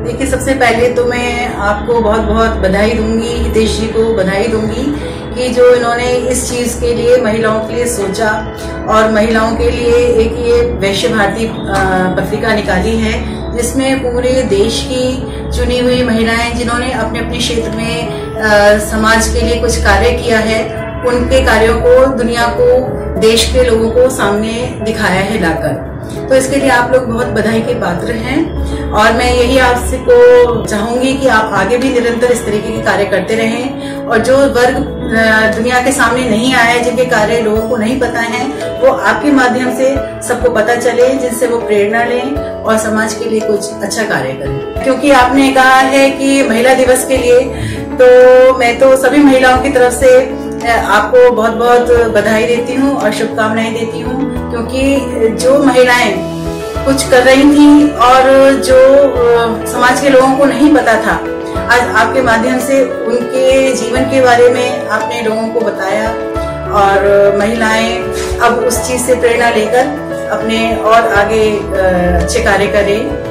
सबसे पहले तो मैं आपको बहुत बहुत बधाई दूँगी हितेश जी को बधाई दूँगी कि जो इन्होंने इस चीज़ के लिए महिलाओं के लिए सोचा और महिलाओं के लिए एक ये वैश्य भारती पत्रिका निकाली है जिसमें पूरे देश की चुनी हुई महिलाएँ जिन्होंने अपने अपने क्षेत्र में आ, समाज के लिए कुछ कार्य किया है उनके कार्यों को दुनिया को देश के लोगों को सामने दिखाया है लाकर। तो इसके लिए आप लोग बहुत बधाई के पात्र हैं। और मैं यही आपसे को चाहूँगी कि आप आगे भी निरंतर इस तरीके के कार्य करते रहें। और जो वर्ग दुनिया के सामने नहीं आया है, जिनके कार्य लोगों को नहीं पता है, वो आपके माध्यम से सबको पता चले, जिनसे वो प्रेरणा लें और समाज के लिए कुछ अच्छा कार्य करें। क्योंकि आपने कहा है कि महिला दिवस के लिए तो मैं तो सभी महिलाओं की तरफ़ से आपको बहुत बहुत बधाई देती हूँ और शुभकामनाएँ देती हूँ। क्योंकि जो महिलाएँ कुछ कर रही थी और जो समाज के लोगों को नहीं पता था, आज आपके माध्यम से उनके जीवन के बारे में आपने लोगों को बताया और महिलाएँ अब उस चीज़ से प्रेरणा लेकर अपने और आगे अच्छे कार्य करें।